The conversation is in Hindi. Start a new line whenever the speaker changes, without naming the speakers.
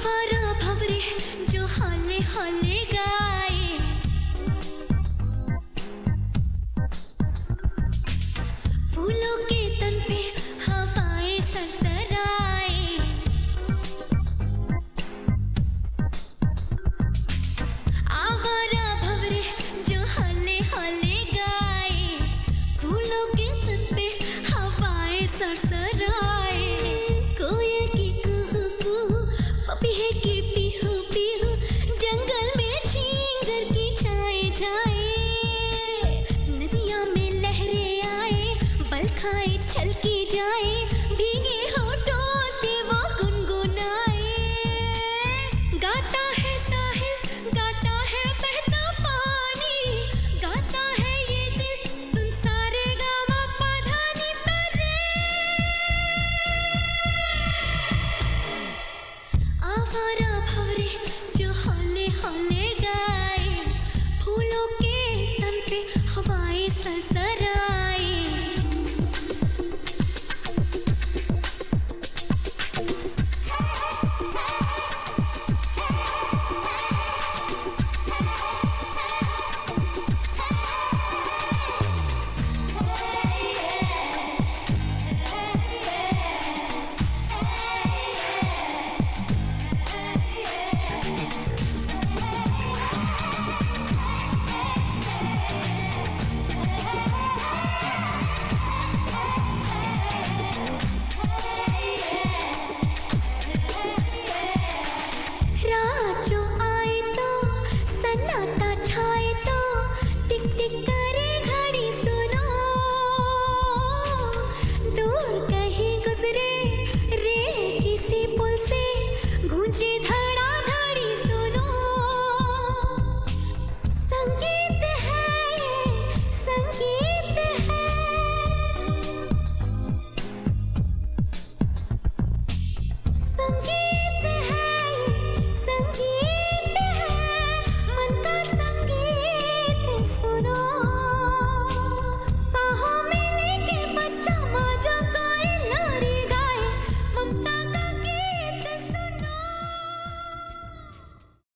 आवारा भवरे जो हाले हाले गाए। छलकी